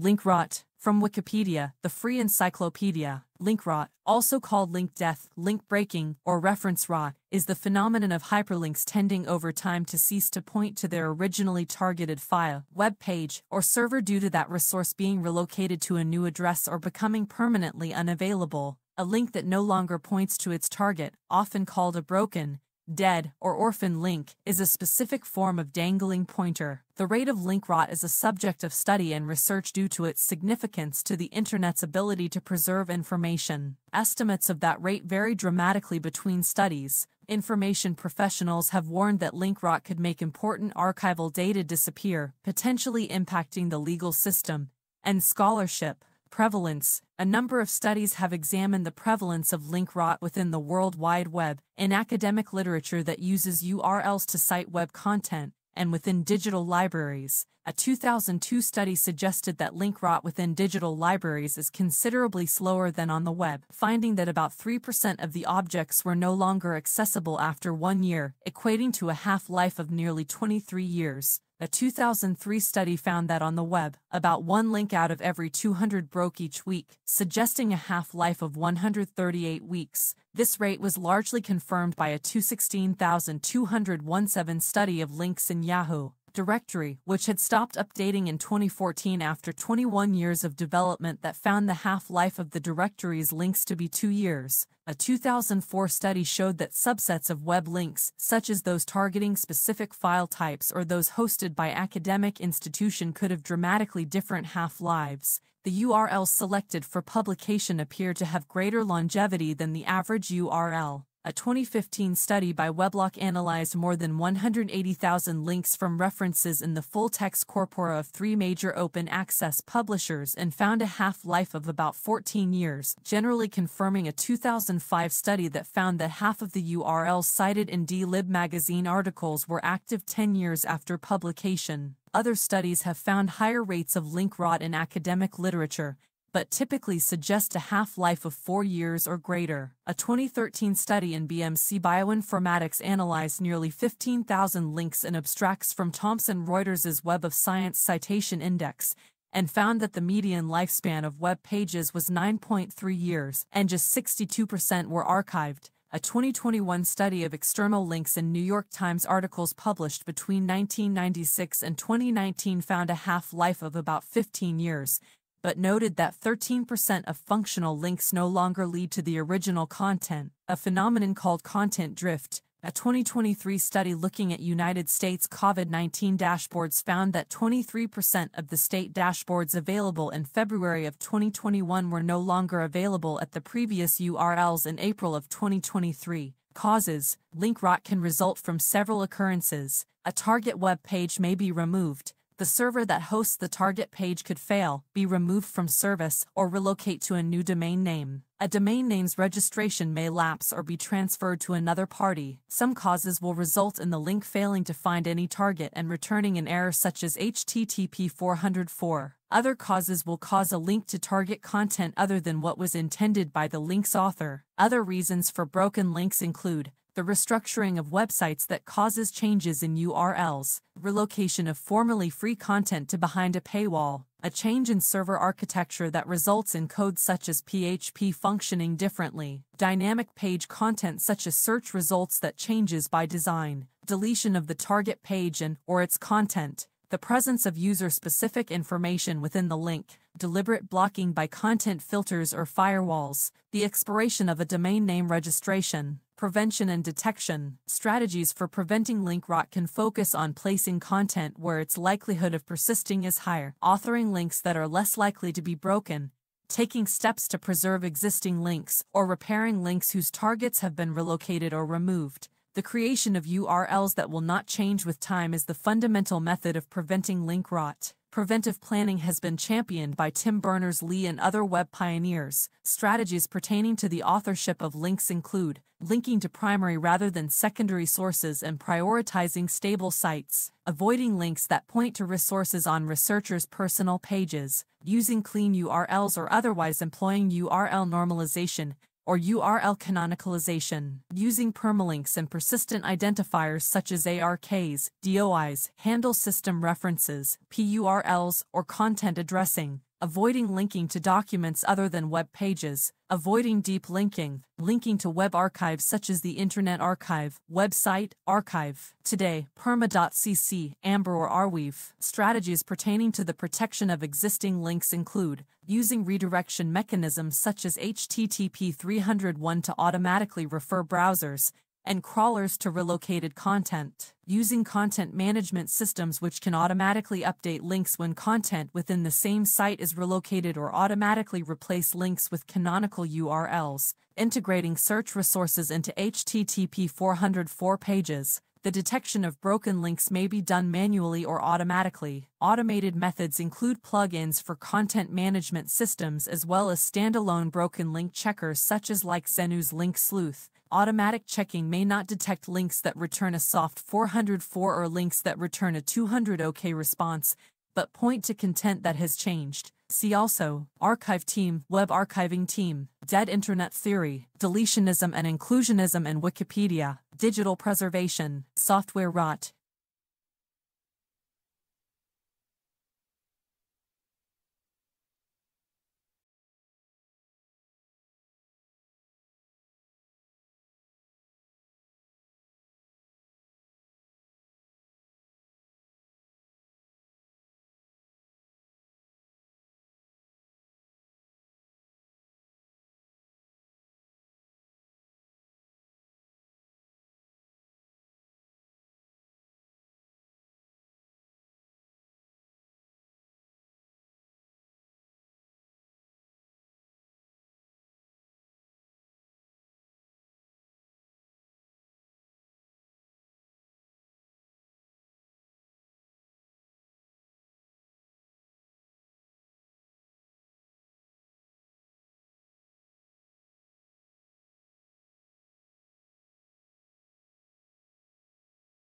Link rot. From Wikipedia, the free encyclopedia, link rot, also called link death, link breaking, or reference rot, is the phenomenon of hyperlinks tending over time to cease to point to their originally targeted file, web page, or server due to that resource being relocated to a new address or becoming permanently unavailable. A link that no longer points to its target, often called a broken, dead, or orphan link, is a specific form of dangling pointer. The rate of link rot is a subject of study and research due to its significance to the Internet's ability to preserve information. Estimates of that rate vary dramatically between studies. Information professionals have warned that link rot could make important archival data disappear, potentially impacting the legal system and scholarship prevalence, a number of studies have examined the prevalence of link rot within the World Wide Web, in academic literature that uses URLs to cite web content, and within digital libraries. A 2002 study suggested that link rot within digital libraries is considerably slower than on the web, finding that about 3% of the objects were no longer accessible after one year, equating to a half-life of nearly 23 years. A 2003 study found that on the web, about one link out of every 200 broke each week, suggesting a half-life of 138 weeks. This rate was largely confirmed by a 216217 study of links in Yahoo directory, which had stopped updating in 2014 after 21 years of development that found the half-life of the directory's links to be two years. A 2004 study showed that subsets of web links, such as those targeting specific file types or those hosted by academic institution could have dramatically different half-lives. The URLs selected for publication appear to have greater longevity than the average URL. A 2015 study by Weblock analyzed more than 180,000 links from references in the full-text corpora of three major open-access publishers and found a half-life of about 14 years, generally confirming a 2005 study that found that half of the URLs cited in D-Lib magazine articles were active 10 years after publication. Other studies have found higher rates of link rot in academic literature, but typically suggest a half-life of four years or greater. A 2013 study in BMC Bioinformatics analyzed nearly 15,000 links and abstracts from Thomson Reuters' Web of Science Citation Index, and found that the median lifespan of web pages was 9.3 years, and just 62% were archived. A 2021 study of external links in New York Times articles published between 1996 and 2019 found a half-life of about 15 years, but noted that 13% of functional links no longer lead to the original content, a phenomenon called content drift. A 2023 study looking at United States COVID-19 dashboards found that 23% of the state dashboards available in February of 2021 were no longer available at the previous URLs in April of 2023. Causes Link rot can result from several occurrences. A target web page may be removed, the server that hosts the target page could fail, be removed from service, or relocate to a new domain name. A domain name's registration may lapse or be transferred to another party. Some causes will result in the link failing to find any target and returning an error such as HTTP 404. Other causes will cause a link to target content other than what was intended by the link's author. Other reasons for broken links include the restructuring of websites that causes changes in URLs, relocation of formerly free content to behind a paywall, a change in server architecture that results in code such as PHP functioning differently, dynamic page content such as search results that changes by design, deletion of the target page and or its content, the presence of user-specific information within the link, deliberate blocking by content filters or firewalls, the expiration of a domain name registration, prevention and detection, strategies for preventing link rot can focus on placing content where its likelihood of persisting is higher, authoring links that are less likely to be broken, taking steps to preserve existing links, or repairing links whose targets have been relocated or removed. The creation of URLs that will not change with time is the fundamental method of preventing link rot. Preventive planning has been championed by Tim Berners-Lee and other web pioneers. Strategies pertaining to the authorship of links include linking to primary rather than secondary sources and prioritizing stable sites, avoiding links that point to resources on researchers' personal pages, using clean URLs or otherwise employing URL normalization, or URL canonicalization, using permalinks and persistent identifiers such as ARKs, DOIs, handle system references, PURLs, or content addressing, avoiding linking to documents other than web pages, avoiding deep linking, linking to web archives such as the Internet Archive, WebCite, archive. Today, Perma.cc, Amber or Arweave. Strategies pertaining to the protection of existing links include using redirection mechanisms such as HTTP 301 to automatically refer browsers, and crawlers to relocated content, using content management systems which can automatically update links when content within the same site is relocated or automatically replace links with canonical URLs, integrating search resources into HTTP 404 pages, the detection of broken links may be done manually or automatically. Automated methods include plugins for content management systems as well as standalone broken link checkers such as like Xenu's Link Sleuth, automatic checking may not detect links that return a soft 404 or links that return a 200 OK response, but point to content that has changed. See also, Archive Team, Web Archiving Team, Dead Internet Theory, Deletionism and Inclusionism and Wikipedia, Digital Preservation, Software Rot,